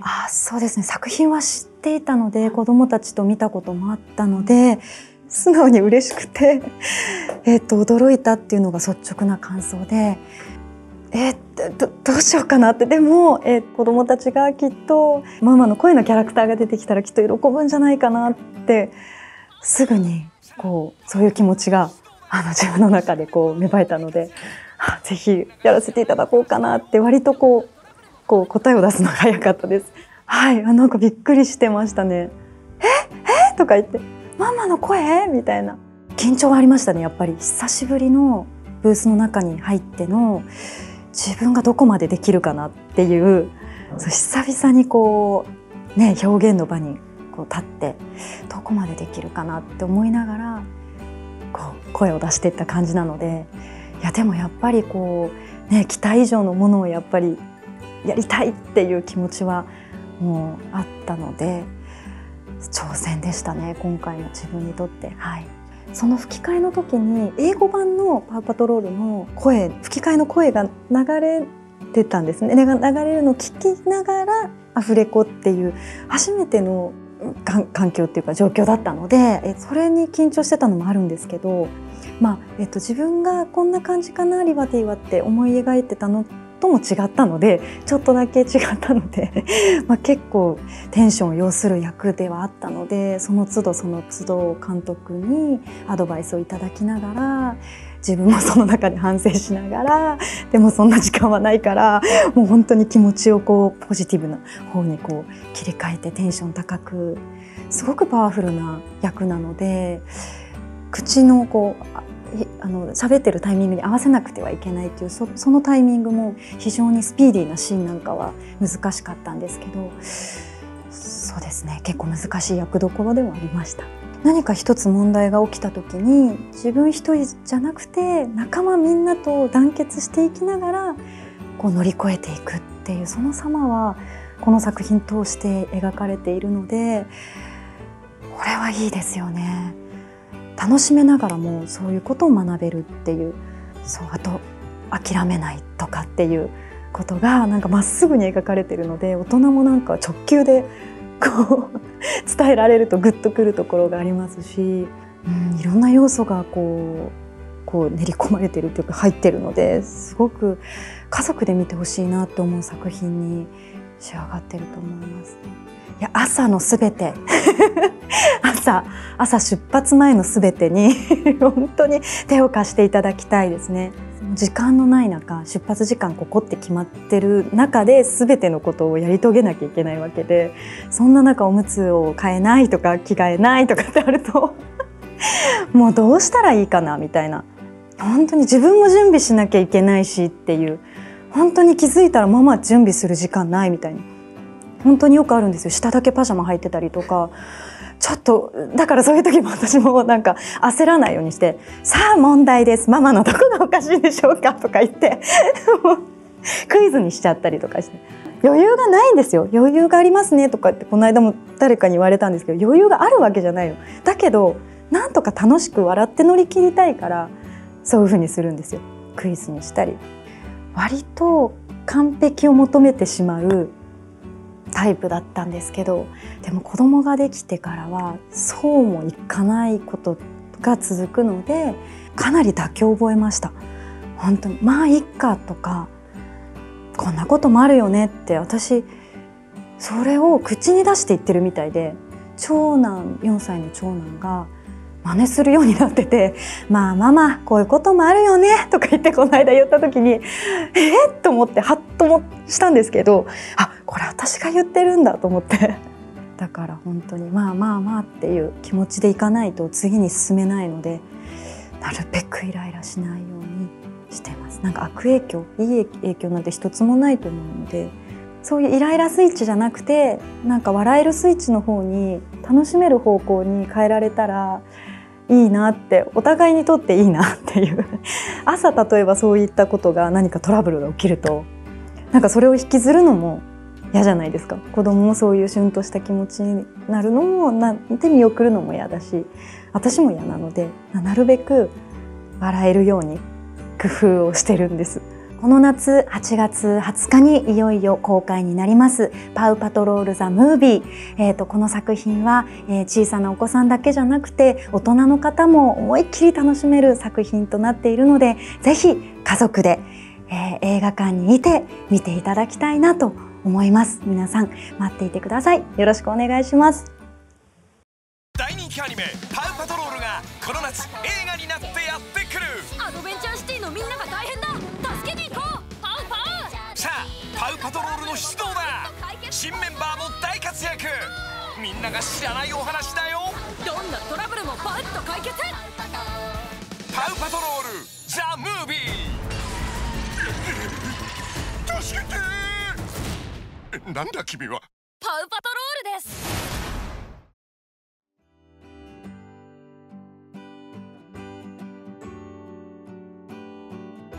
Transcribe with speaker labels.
Speaker 1: あそうですね。作品は知っていたので子どもたちと見たこともあったので素直に嬉しくて、えー、と驚いたっていうのが率直な感想で。えー、どどうしようかなって。でも、えー、子どもたちがきっとママの声のキャラクターが出てきたらきっと喜ぶんじゃないかなってすぐにこうそういう気持ちがあの自分の中でこう芽生えたのでぜひやらせていただこうかなって割とこうこう答えを出すのが早かったです。はい、なんかびっくりしてましたね。え？え？とか言ってママの声？みたいな。緊張はありましたねやっぱり。久しぶりのブースの中に入っての自分がどこまでできるかなっていうそう久々にこうね表現の場にこう立ってどこまでできるかなって思いながらこう声を出していった感じなので。いやでもやっぱりこうね期待以上のものをやっぱりやりたいっていう気持ちはもうあったので挑戦でしたね今回の自分にとって。はいその吹き替えの時に英語版のパウパトロールの声吹き替えの声が流れてたんですね。流れるのを聞きながらアフレコっていう初めての環境っていうか状況だったのでそれに緊張してたのもあるんですけど、まあえっと、自分がこんな感じかなリバティはって思い描いてたのとも違ったのでちょっとだけ違ったので まあ結構テンションを要する役ではあったのでその都度その都度監督にアドバイスをいただきながら自分もその中で反省しながらでもそんな時間はないからもう本当に気持ちをこうポジティブな方にこう切り替えてテンション高くすごくパワフルな役なので口のこうあの喋ってるタイミングに合わせなくてはいけないっていうそのタイミングも非常にスピーディーなシーンなんかは難しかったんですけどそうですね結構難しい役どころでもありました。何か一つ問題が起きた時に自分一人じゃなくて仲間みんなと団結していきながらこう乗り越えていくっていうその様はこの作品通して描かれているのでこれはいいですよね。楽しめながらもそういうことを学べるっていうそうあと諦めないとかっていうことがなんかまっすぐに描かれてるので大人もなんか直球でこう 伝えられるとグッとくるところがありますし、うん、いろんな要素がこうこう練り込まれてるというか入ってるのですごく家族で見てほしいなと思う作品に仕上がってると思います。いや朝のすべて 朝朝出発前のすべてに 本当に手を貸していただきたいですね。時間のない中出発時間ここって決まってる中で全てのことをやり遂げなきゃいけないわけでそんな中おむつを変えないとか着替えないとかってあると もうどうしたらいいかなみたいな本当に自分も準備しなきゃいけないしっていう本当に気づいたらママ準備する時間ないみたいな本当によくあるんですよ。下だけパジャマ履いてたりとか。ちょっとだからそういう時も私もなんか焦らないようにして「さあ問題です。ママのどこがおかしいでしょうか」とか言って。クイズにしちゃったりとかして。余裕がないんですよ。余裕がありますねとかってこの間も誰かに言われたんですけど余裕があるわけじゃないの。だけどなんとか楽しく笑って乗り切りたいからそういうふうにするんですよ。クイズにしたり。割と完璧を求めてしまうタイプだったんですけどでも子供ができてからはそうもいかないことが続くのでかなり妥協を覚えました。本当にまあいっかとかこんなこともあるよねって私それを口に出して言ってるみたいで長男4歳の長男が真似するようになってて「まあママこういうこともあるよね」とか言ってこの間言った時に「えっ?」と思ってハッともしたんですけどあこれ私が言ってるんだと思ってだから本当にまあまあまあっていう気持ちでいかないと次に進めないのでなるべくイライラしないようにしてますなんか悪影響いい影響なんて一つもないと思うのでそういうイライラスイッチじゃなくてなんか笑えるスイッチの方に楽しめる方向に変えられたらいいなってお互いにとっていいなっていう。朝例えばそういったことが何かトラブルが起きるとなんかそれを引きずるのも嫌じゃないですか。子供もそういうシュンとした気持ちになるのもなって見送るのも嫌だし私も嫌なのでなるべく笑えるように工夫をしてるんです。この夏8月20日にいよいよ公開になります。パウパトロールザムービー、えーと、この作品は、えー、小さなお子さんだけじゃなくて大人の方も思いっきり楽しめる作品となっているのでぜひ家族で、えー、映画館にいて見ていただきたいなと思います。皆さん待っていてください。よろしくお願いします。
Speaker 2: 大人気アニメパウパトロールの出動だ。新メンバーも大活躍。みんなが知らないお話だよ。
Speaker 3: どんなトラブルもパウッと解決。
Speaker 2: パウパトロールザ・ムービー。助けてなんだ君は？
Speaker 3: パウパトロールです